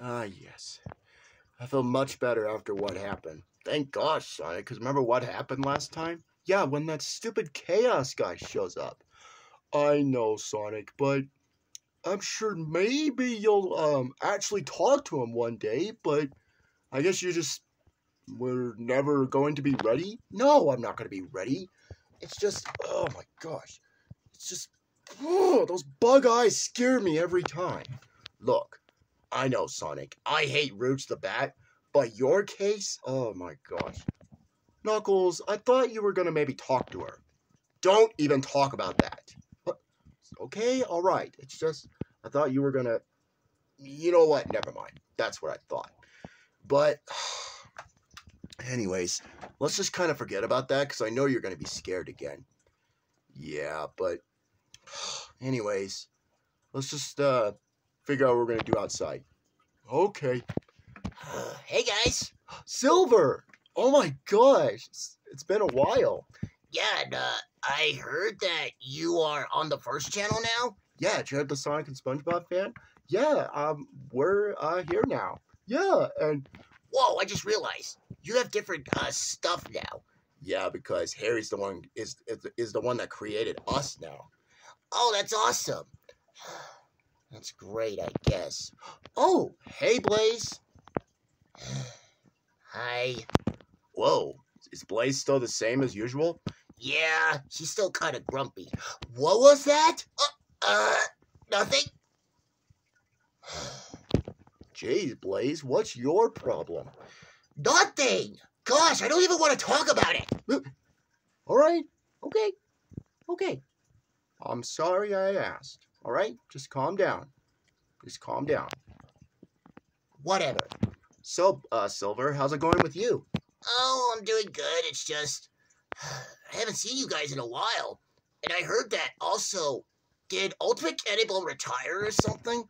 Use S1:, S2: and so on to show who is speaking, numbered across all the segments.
S1: Ah, yes. I feel much better after what happened. Thank gosh, Sonic, because remember what happened last time? Yeah, when that stupid Chaos guy shows up. I know, Sonic, but I'm sure maybe you'll um actually talk to him one day, but I guess you just were never going to be ready? No, I'm not going to be ready. It's just, oh my gosh. It's just, oh, those bug eyes scare me every time. Look, I know, Sonic. I hate Rouge the Bat, but your case, oh my gosh. Knuckles, I thought you were to maybe talk to her. Don't even talk about that. But, okay, all right. It's just, I thought you were to, you know what? Never mind. That's what I thought. But, anyways, let's just kind of forget about that because I know you're to be scared again. Yeah, but, anyways, let's just uh, figure out what we're going to do outside. Okay.
S2: hey guys.
S1: Silver! Oh my gosh, it's, it's been a while.
S2: Yeah, and, uh, I heard that you are on the first channel now.
S1: Yeah, Jared the Sonic and SpongeBob fan. Yeah, um, we're uh here now. Yeah, and
S2: Whoa, I just realized you have different uh, stuff now.
S1: yeah, because Harry's the one is is, is the one that created us now.
S2: Oh, that's awesome. That's great, I guess.
S1: Oh, hey Blaze.
S2: Hi.
S1: Whoa, is Blaze still the same as usual?
S2: Yeah, she's still kind of grumpy. What was that? Uh, uh nothing.
S1: Jeez, Blaze, what's your problem?
S2: Nothing. Gosh, I don't even want to talk about it.
S1: All right, okay, okay. I'm sorry I asked. All right, just calm down. Just calm down.
S2: Whatever.
S1: So, uh, Silver, how's it going with you?
S2: Oh, I'm doing good. It's just I haven't seen you guys in a while, and I heard that also. Did Ultimate Cannibal retire or something?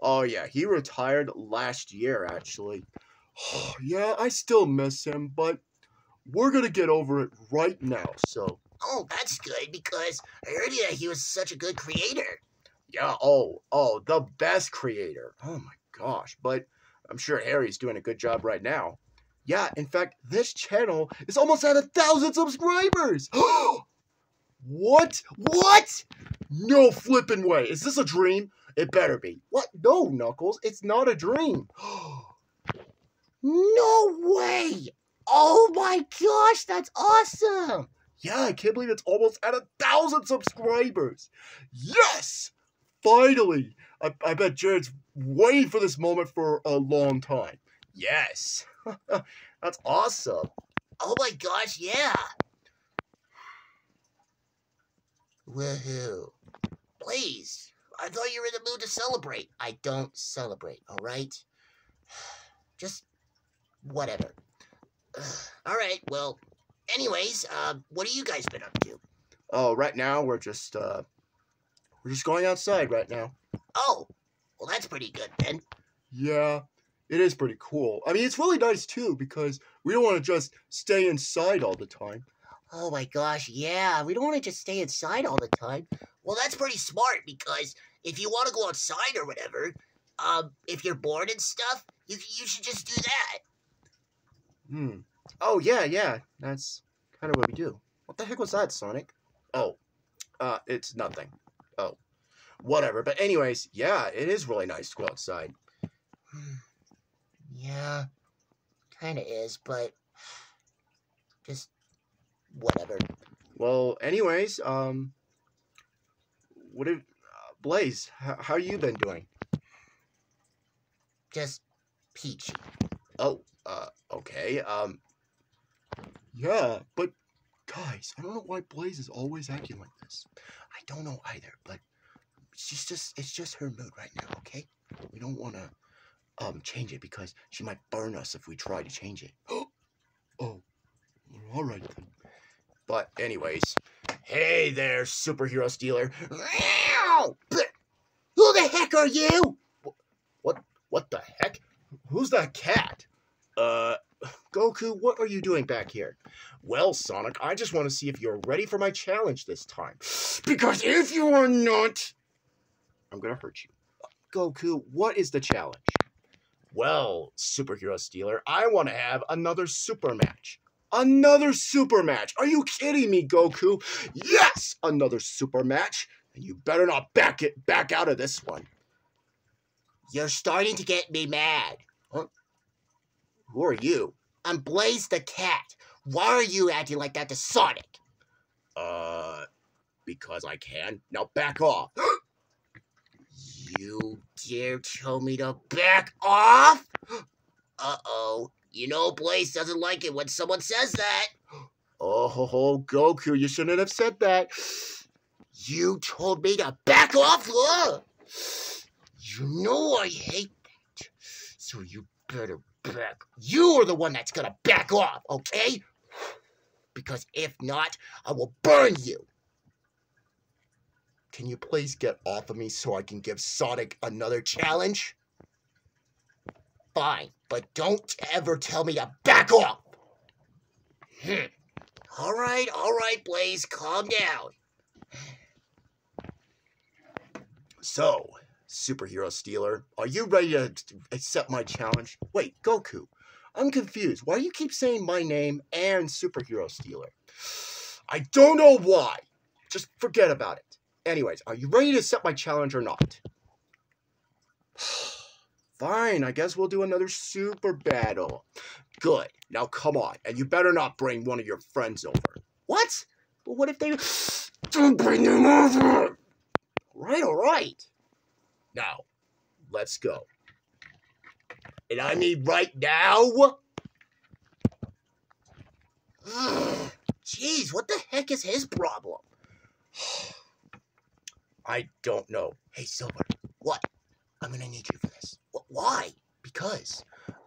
S1: Oh yeah, he retired last year actually. yeah, I still miss him, but we're gonna get over it right now. So
S2: Oh, that's good because I heard that he was such a good creator.
S1: Yeah, oh, oh, the best creator. Oh my gosh, but I'm sure Harry's doing a good job right now. Yeah, in fact, this channel is almost at a thousand subscribers. what? What? No flipping way. Is this a dream? It better be. What? No, Knuckles, it's not a dream.
S2: No way! Oh my gosh, that's awesome!
S1: Yeah, I can't believe it's almost at a thousand subscribers. Yes! Finally! I, I bet Jared's waiting for this moment for a long time. Yes! That's awesome.
S2: Oh my gosh, yeah! Woohoo. Please, I thought you were in the mood to celebrate. I don't celebrate, alright? Just whatever. Alright, well, anyways, uh, what have you guys been up to?
S1: Oh, right now we're just uh we're just going outside right now.
S2: Oh, well, that's pretty good then.
S1: Yeah, it is pretty cool. I mean, it's really nice too because we don't want to just stay inside all the time.
S2: Oh my gosh, yeah, we don't want to just stay inside all the time. Well, that's pretty smart because if you want to go outside or whatever, um, if you're bored and stuff, you you should just do that.
S1: Hmm. Oh yeah, yeah. That's kind of what we do. What the heck was that, Sonic? Oh, uh, it's nothing. Oh, whatever. But anyways, yeah, it is really nice to go outside.
S2: Yeah, kind of is, but just whatever.
S1: Well, anyways, um, what have uh, Blaze? How how you been doing?
S2: Just peachy.
S1: Oh, uh, okay. Um, yeah, but guys, I don't know why Blaze is always acting like this. I don't know either, but she's just it's just her mood right now, okay? We don't want to um change it because she might burn us if we try to change it. oh, all right then. But anyways, hey there, superhero stealer.
S2: Who the heck are you?
S1: What what the heck? Who's that cat? Uh, Goku, what are you doing back here? Well, Sonic, I just want to see if you're ready for my challenge this time. Because if you are not, I'm gonna hurt you. Goku, what is the challenge? Well, superhero stealer, I want to have another super match. Another super match. Are you kidding me, Goku? Yes, another super match. And you better not back it back out of this one.
S2: You're starting to get me mad.
S1: Who are you?
S2: I'm Blaze the Cat. Why are you acting like that to Sonic?
S1: Uh, because I can. Now back off.
S2: You dare tell me to back off? Uh-oh. You know Blaze doesn't like it when someone says that.
S1: Oh, ho, ho, Goku, you shouldn't have said that.
S2: You told me to back off? Ugh. You know I hate that. So you better back. You are the one that's gonna back off, okay? Because if not, I will burn you.
S1: Can you please get off of me so I can give Sonic another challenge?
S2: Fine, but don't ever tell me to back off. Hmm. All right, all right, Blaze, calm down.
S1: So, superhero stealer, are you ready to accept my challenge? Wait, Goku, I'm confused. Why do you keep saying my name and superhero stealer? I don't know why. Just forget about it. Anyways, are you ready to accept my challenge or not? Fine, I guess we'll do another super battle. Good. Now come on, and you better not bring one of your friends over. What? But what if they don't bring them over? Right, all right. Now, let's go. And I mean right now.
S2: Jeez, what the heck is his problem?
S1: I don't know.
S2: Hey, Silver, what? I'm gonna need you for this. Why?
S1: Because,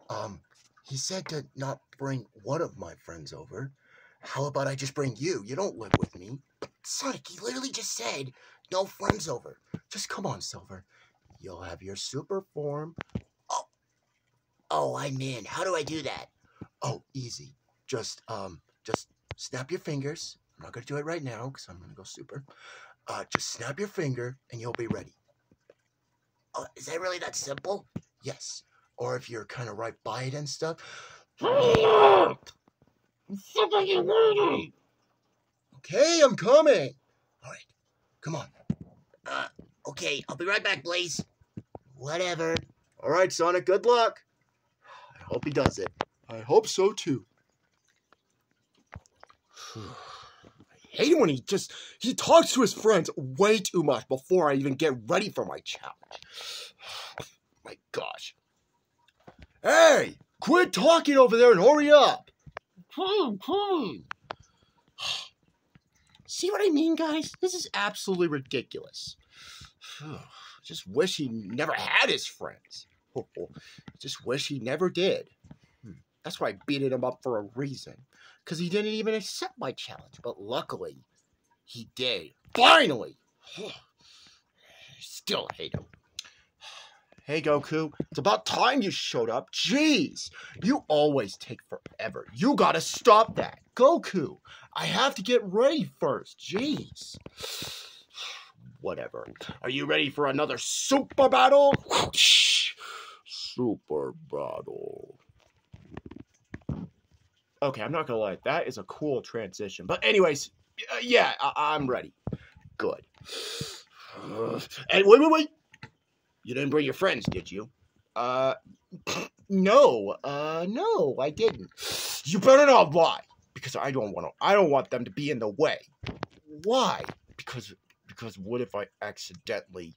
S1: um, he said to not bring one of my friends over. How about I just bring you? You don't live with me.
S2: Sonic, he literally just said no friends over.
S1: Just come on, Silver. You'll have your super form.
S2: Oh, oh, I'm in. How do I do that?
S1: Oh, easy. Just, um, just snap your fingers. I'm not gonna do it right now because I'm gonna go super. Uh, just snap your finger and you'll be ready.
S2: Oh, is that really that simple?
S1: Yes. Or if you're kind of right by it and stuff. Okay, I'm coming. All right, come on.
S2: Uh, okay, I'll be right back, Blaze. Whatever.
S1: All right, Sonic, good luck. I hope he does it. I hope so too. I hate it when he just he talks to his friends way too much before I even get ready for my challenge. my gosh. Hey, quit talking over there and hurry up. See what I mean, guys? This is absolutely ridiculous. Just wish he never had his friends. Just wish he never did. Hmm. That's why I beat him up for a reason. Because he didn't even accept my challenge. But luckily, he did. Finally! Still hate him. Hey, Goku. It's about time you showed up. Jeez. You always take forever. You gotta stop that. Goku, I have to get ready first. Jeez. Whatever. Are you ready for another super battle? Super battle. Okay, I'm not gonna lie. That is a cool transition. But anyways, uh, yeah, I- I'm ready. Good. and wait, wait, wait. You didn't bring your friends, did you? Uh, no. Uh, no, I didn't. You better not lie, because I don't want to. I don't want them to be in the way. Why? Because because what if I accidentally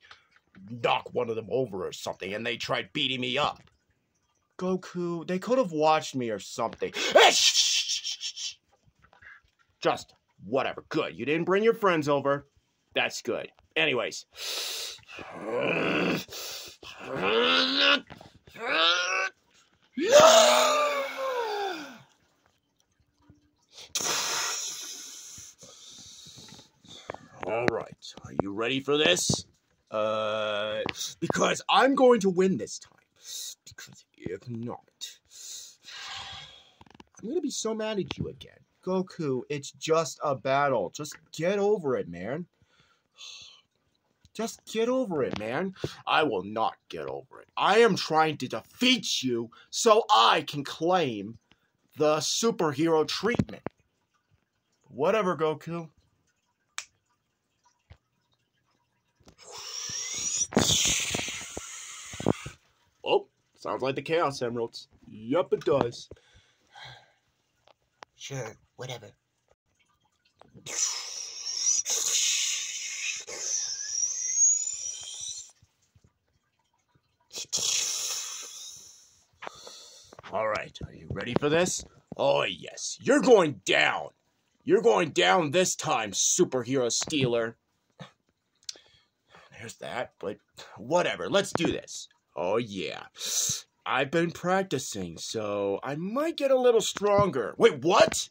S1: knock one of them over or something and they tried beating me up? Goku, they could have watched me or something. Eh. Just whatever. Good. You didn't bring your friends over. That's good. Anyways. All right. Are you ready for this? Uh, because I'm going to win this time. Because if not, I'm going to be so mad at you again. Goku, it's just a battle. Just get over it, man. Just get over it, man. I will not get over it. I am trying to defeat you so I can claim the superhero treatment. Whatever, Goku. Oh, sounds like the Chaos Emeralds. Yup, it does.
S2: Sure, whatever.
S1: All right, are you ready for this? Oh, yes. You're going down. You're going down this time, superhero stealer. There's that, but whatever. Let's do this. Oh, yeah. I've been practicing, so I might get a little stronger. Wait, what?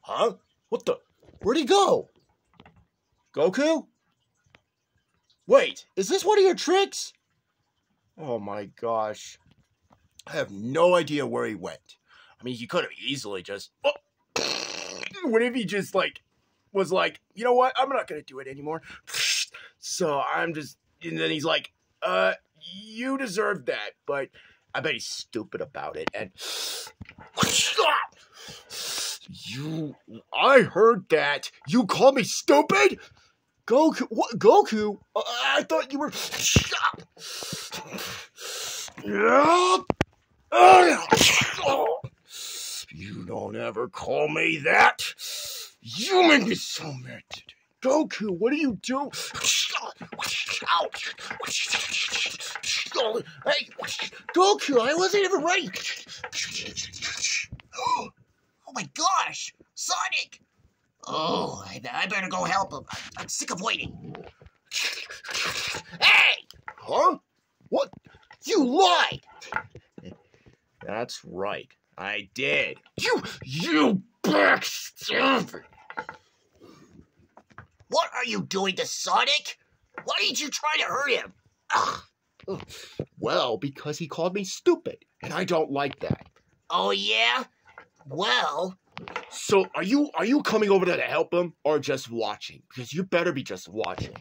S1: Huh? What the? Where'd he go? Goku? Wait, is this one of your tricks? Oh my gosh. I have no idea where he went. I mean, he could have easily just. Oh. What if he just, like, was like, you know what? I'm not going to do it anymore. So I'm just. And then he's like, uh, you deserve that. But I bet he's stupid about it. And. You. I heard that. You call me stupid? Goku, what? Goku? Uh, I thought you were. You don't ever call me that. You make me so mad today. Goku, what are you doing? Hey, Goku, I wasn't even ready.
S2: Oh my gosh! Sonic! Oh, I, I better go help him. I'm, I'm sick of waiting. Hey!
S1: Huh? What? You lied! That's right. I did. You, you!
S2: What are you doing to Sonic? Why did you try to hurt him? Ugh.
S1: Well, because he called me stupid, and I don't like that.
S2: Oh yeah? Well,
S1: So, are you are you coming over there to help him, or just watching? Because you better be just watching.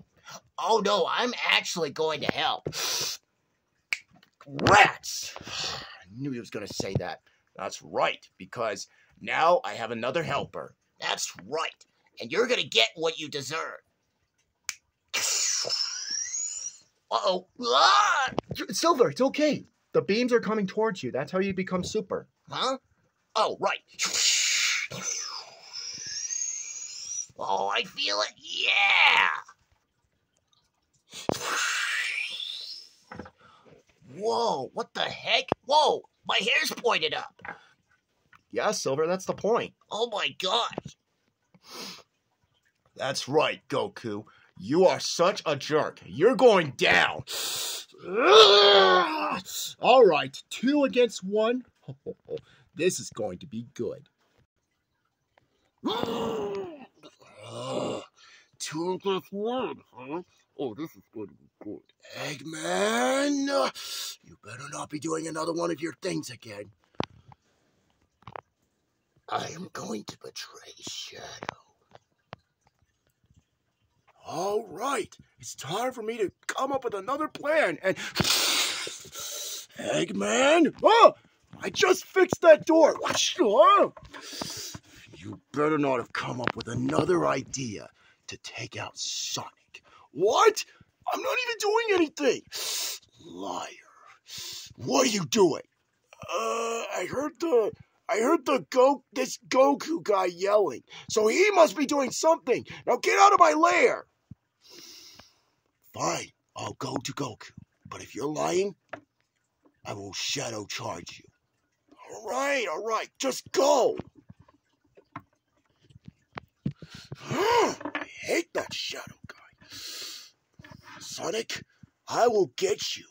S2: oh no, I'm actually going to help.
S1: Rats! I knew he was gonna say that. That's right, because now I have another helper.
S2: That's right. And you're gonna get what you deserve. Uh-oh. Ah!
S1: Silver, it's okay. The beams are coming towards you. That's how you become super.
S2: Huh? Oh, right. Oh, I feel it. Yeah! Whoa, what the heck? Whoa, my hair's pointed up.
S1: Yeah, Silver, that's the point.
S2: Oh my gosh.
S1: That's right, Goku. You are such a jerk. You're going down. All right, two against one. This is going to be good. two against one, huh? Oh, this is going to be good. Eggman, you better not be doing another one of your things again.
S2: I am going to betray Shadow.
S1: All right, it's time for me to come up with another plan. And Eggman, oh, I just fixed that door. You better not have come up with another idea to take out Sonic. What? I'm not even doing anything. Liar. What are you doing? Uh, I heard the I heard the go this Goku guy yelling. So he must be doing something. Now get out of my lair. Fine, I'll go to Goku. But if you're lying, I will shadow charge you. All right, all right, just go. I hate that shadow guy. Sonic, I will get you.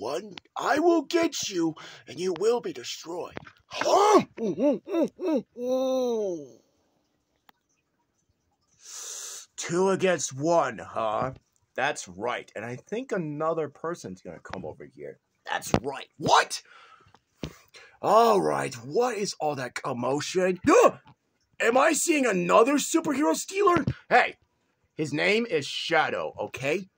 S1: One, I will get you, and you will be destroyed. Huh? Two against one, huh? That's right. And I think another person's gonna come over here.
S2: That's right.
S1: What? All right. What is all that commotion? Am I seeing another superhero stealer? Hey, his name is Shadow, okay?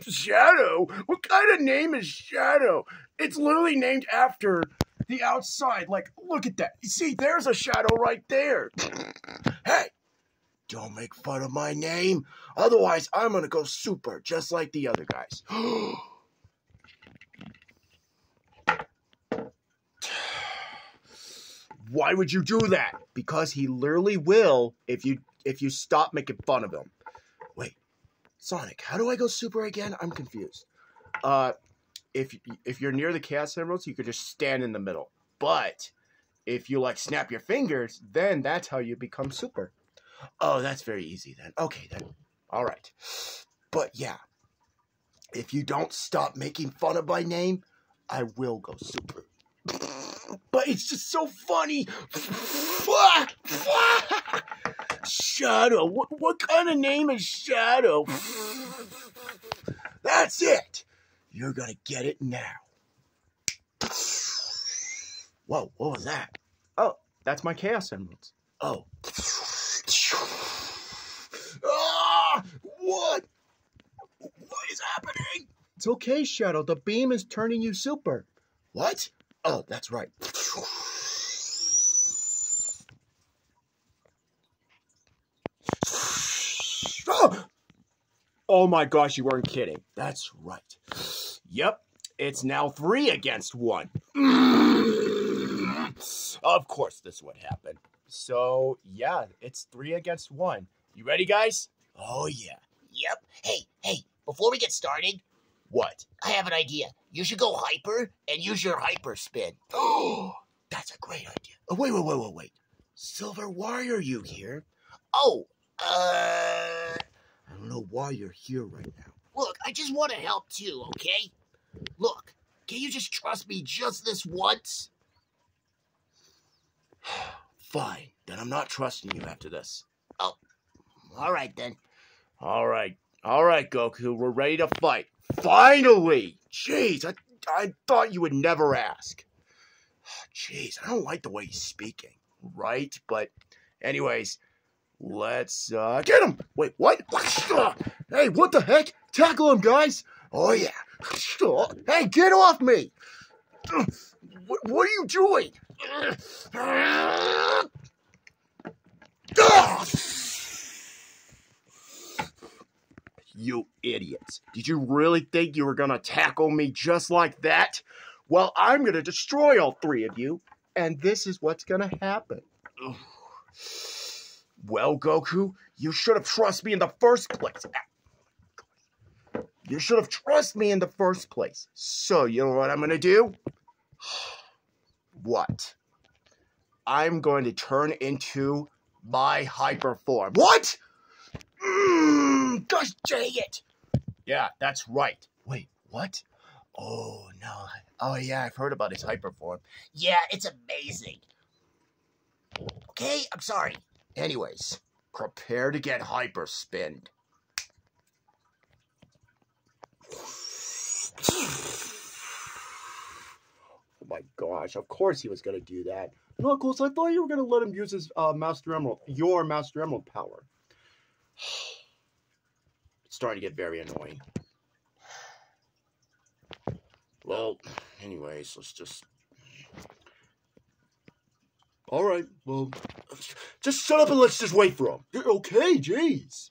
S1: Shadow? What kind of name is Shadow? It's literally named after the outside. Like, look at that. You see, there's a shadow right there. hey, don't make fun of my name. Otherwise, I'm gonna go super, just like the other guys. Why would you do that? Because he literally will if you if you stop making fun of him. Sonic, how do I go super again? I'm confused. Uh, if if you're near the Chaos Emeralds, you could just stand in the middle. But if you like snap your fingers, then that's how you become super. Oh, that's very easy then. Okay, then. All right. But yeah, if you don't stop making fun of my name, I will go super. But it's just so funny. Shadow. What, what kind of name is Shadow? That's it. You're going to get it now. Whoa, what was that? Oh, that's my Chaos Emeralds. Oh. Ah! What? What is happening? It's okay, Shadow. The beam is turning you super. What? Oh, that's right. Oh! oh my gosh, you weren't kidding. That's right. Yep, it's now three against one. Mm. Of course, this would happen. So, yeah, it's three against one. You ready, guys? Oh, yeah.
S2: Yep. Hey, hey, before we get started,
S1: What?
S2: I have an idea. You should go hyper and use your hyper spin.
S1: Oh, that's a great idea. Oh, wait, wait, wait, wait, wait. Silver, why are you here?
S2: Oh, uh,
S1: I don't know why you're here right now.
S2: look, I just want to help too, okay? Look, can you just trust me just this once?
S1: Fine, then I'm not trusting you after this.
S2: Oh, all right then.
S1: All right, all right, Goku, we're ready to fight. Finally! Jeez, I, I thought you would never ask. Jeez, I don't like the way he's speaking. Right? But, anyways, let's uh, get him. Wait, what? Hey, what the heck? Tackle him, guys. Oh yeah. Hey, get off me! What, what are you doing? You idiots. Did you really think you were gonna tackle me just like that? Well, I'm gonna destroy all three of you, and this is what's gonna happen. Well, Goku, you should have trusted me in the first place. You should have trusted me in the first place. So, you know what I'm gonna do? What? I'm going to turn into my hyper form. What? Mm, gosh dang it! Yeah, that's right. Wait, what? Oh no. Oh yeah, I've heard about his hyper form.
S2: Yeah, it's amazing. Okay, I'm sorry.
S1: Anyways, prepare to get hyper spinned. Oh my gosh, of course he was gonna do that. Knuckles, I thought you were gonna let him use his uh, Master Emerald, your Master Emerald power. It's starting to get very annoying. Well, anyways, let's just. All right, well, just shut up and let's just wait for him. You're Okay, jeez.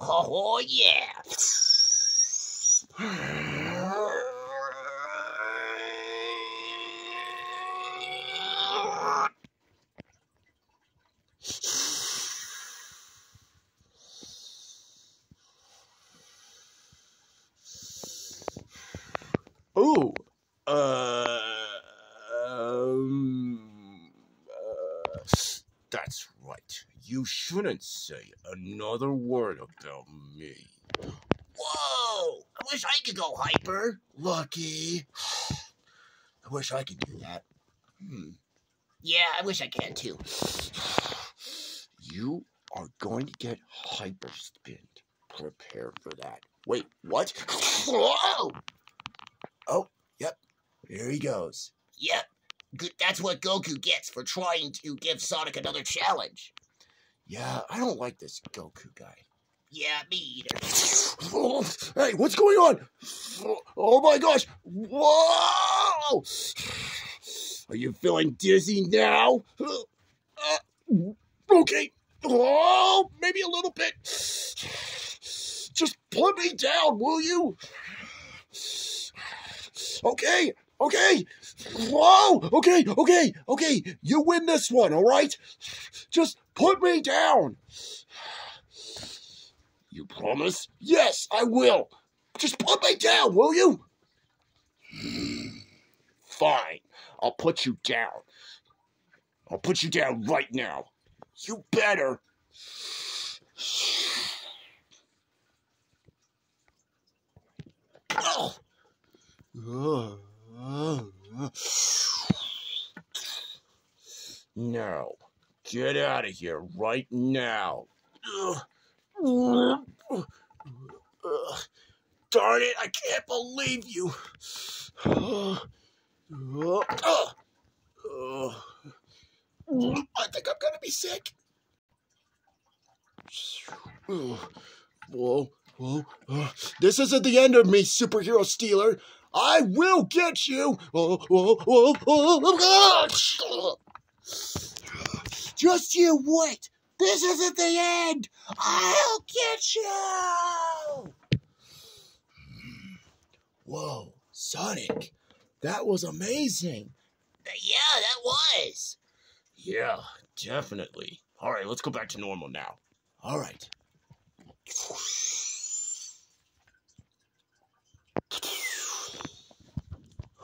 S2: Oh, yeah.
S1: Ooh. Uh. Um. Uh, that's right. You shouldn't say another word about me.
S2: Whoa! I wish I could go hyper.
S1: Lucky. I wish I could do that. Hmm.
S2: Yeah, I wish I can too.
S1: You are going to get hyper spinned. Prepare for that. Wait, what?
S2: Whoa! Oh, yep.
S1: Here he goes.
S2: Yep. That's what Goku gets for trying to give Sonic another challenge.
S1: Yeah, I don't like this Goku guy.
S2: Yeah, me either.
S1: Oh, hey, what's going on? Oh my gosh! Whoa! Are you feeling dizzy now? Uh, okay. Oh, maybe a little bit. Just put me down, will you? Okay, okay. Whoa! Okay, okay, okay. You win this one, all right? Just put me down. You promise? Yes, I will. Just put me down, will you? Fine. I'll put you down. I'll put you down right now. You better. Oh. No. Get out of here right now. Darn it, I can't believe you. I think I'm gonna be sick. Whoa, whoa. This isn't the end of me, superhero stealer. I will get you. Just you wait. This isn't the end. I'll get you. Whoa, Sonic. That was amazing.
S2: Yeah, that was.
S1: Yeah, definitely. All right, let's go back to normal now. All right.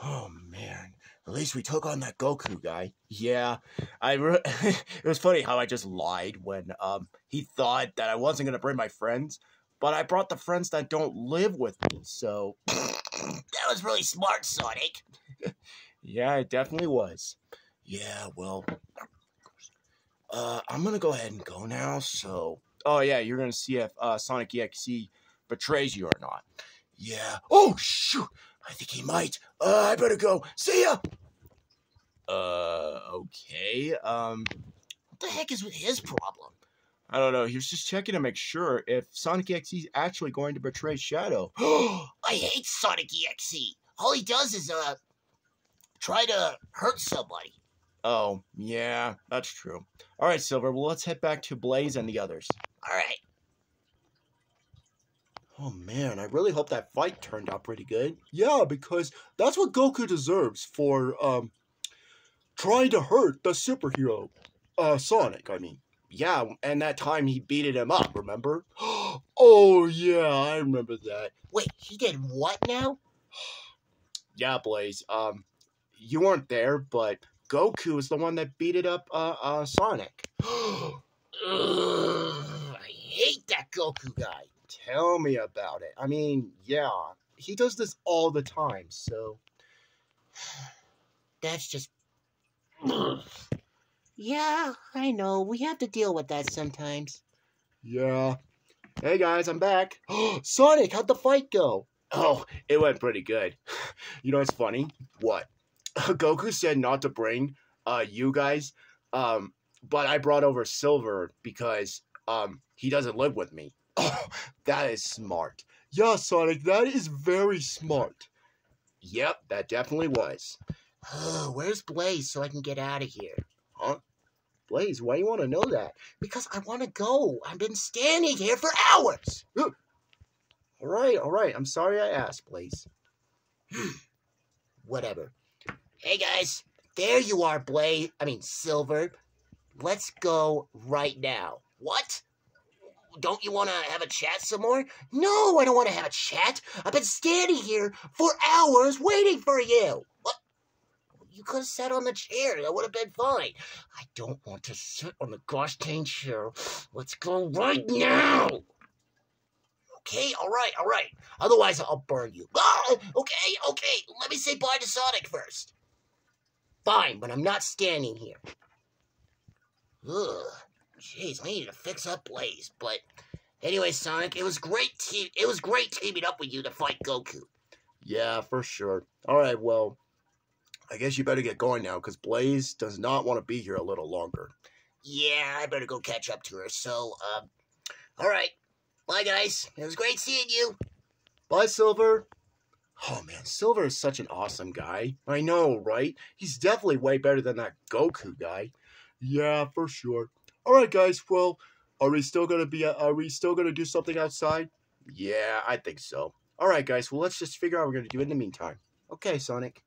S1: Oh man, at least we took on that Goku guy. Yeah, I. Re- it was funny how I just lied when um he thought that I wasn't gonna bring my friends, but I brought the friends that don't live with me. So
S2: That was really smart, Sonic.
S1: yeah, it definitely was. Yeah, well, uh, I'm gonna go ahead and go now. So, oh yeah, you're gonna see if uh, Sonic EXE betrays you or not. Yeah. Oh shoot! I think he might. Uh, I better go. See ya. Uh, okay. Um,
S2: What the heck is with his problem?
S1: I don't know. He was just checking to make sure if Sonic EXE is actually going to betray Shadow.
S2: I hate Sonic EXE. All he does is uh try to hurt somebody.
S1: oh, yeah, that's true. All right, Silver. Well, let's head back to Blaze and the others.
S2: All right.
S1: Oh man, I really hope that fight turned out pretty good. Yeah, because that's what Goku deserves for um trying to hurt the superhero uh Sonic, I mean. Yeah, and that time he beated him up, remember? oh yeah, I remember that.
S2: Wait, he did what now?
S1: Yeah, Blaze. Um you weren't there, but Goku is the one that beat it up uh uh Sonic.
S2: Ugh, I hate that Goku guy.
S1: Tell me about it. I mean, yeah, he does this all the time, so
S2: That's just. yeah, I know. We have to deal with that sometimes.
S1: Yeah. Hey guys, I'm back. Sonic, how'd the fight go? Oh, it went pretty good. You know what's funny? What? Goku said not to bring uh you guys, um, but I brought over Silver because um he doesn't live with me. Oh, that is smart. Yeah, Sonic, that is very smart. Yep, that definitely was.
S2: Where's Blaze so I can get out of here?
S1: Huh? Blaze, why you want to know that?
S2: Because I want to go. I've been standing here for hours.
S1: All right, all right. I'm sorry I asked, Blaze.
S2: Whatever. Hey guys, there you are, Blaze. I mean, Silver. Let's go right now. What? Don't you want to have a chat some more? No, I don't want to have a chat. I've been standing here for hours waiting for you. What? You could have sat on the chair. That would have been fine. I don't want to sit on the gosh dang chair. Let's go right now. Okay, all right, all right. Otherwise, I'll burn you. Ah, okay, okay. Let me say bye to Sonic first. Fine, but I'm not standing here. Ugh. Jeez, we need to fix up Blaze. But anyway, Sonic, it was great. Te- it was great teaming up with you to fight Goku.
S1: Yeah, for sure. All right, well, I guess you better get going now because Blaze does not want to be here a little longer.
S2: Yeah, I better go catch up to her. So, um, all right. Bye, guys. It was great seeing you.
S1: Bye, Silver. Oh man, Silver is such an awesome guy. I know, right? He's definitely way better than that Goku guy. Yeah, for sure. All right, guys. Well, are we still gonna be? Are we still gonna do something outside? Yeah, I think so. All right, guys. Well, let's just figure out what we're gonna do in the meantime. Okay, Sonic.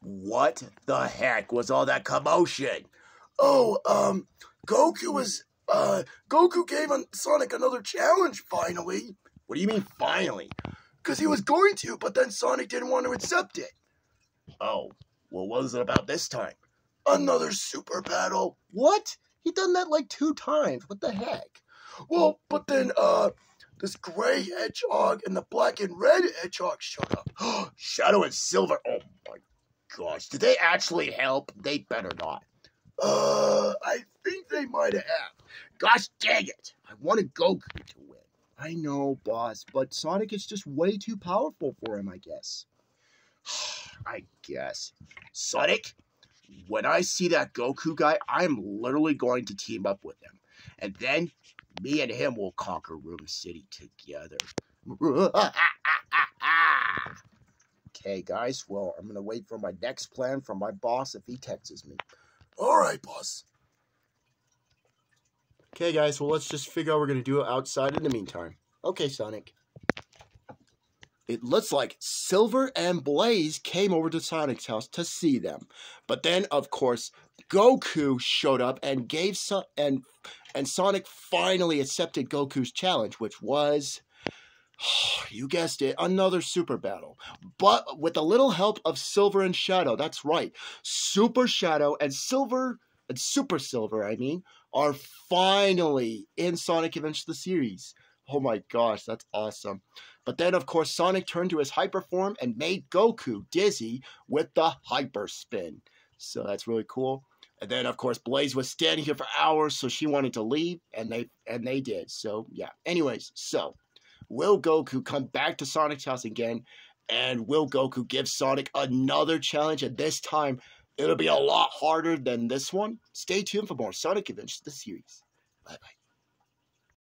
S1: What the heck was all that commotion? Oh, um, Goku was, uh, Goku gave Sonic another challenge finally. What do you mean finally? Because he was going to, but then Sonic didn't want to accept it. Oh, well, what was it about this time? Another super battle. What? He done that like two times. What the heck? Well, but then, uh, this gray hedgehog and the black and red hedgehog showed up. Shadow and Silver. Oh my gosh. Did they actually help? They better not. Uh, I think they might have. Gosh dang it. I wanted Goku to win. I know, boss, but Sonic is just way too powerful for him, I guess. I guess. Sonic, when I see that Goku guy, I'm literally going to team up with him. And then me and him will conquer Room City together. okay, guys, well, I'm going to wait for my next plan from my boss if he texts me. All right, boss. Okay, guys, well, let's just figure out we're going to do it outside in the meantime. Okay, Sonic. It looks like Silver and Blaze came over to Sonic's house to see them. But then, of course, Goku showed up and gave so- and and Sonic finally accepted Goku's challenge, which was you guessed it, another super battle. But with a little help of Silver and Shadow. That's right. Super Shadow and Silver and Super Silver, I mean, are finally in Sonic Adventure the series. Oh my gosh, that's awesome. But then, of course, Sonic turned to his hyper form and made Goku dizzy with the hyper spin. So that's really cool. And then, of course, Blaze was standing here for hours, so she wanted to leave, and they and they did. So yeah. Anyways, so will Goku come back to Sonic's house again? And will Goku give Sonic another challenge? And this time, it'll be a lot harder than this one. Stay tuned for more Sonic Adventures, the series. Bye bye.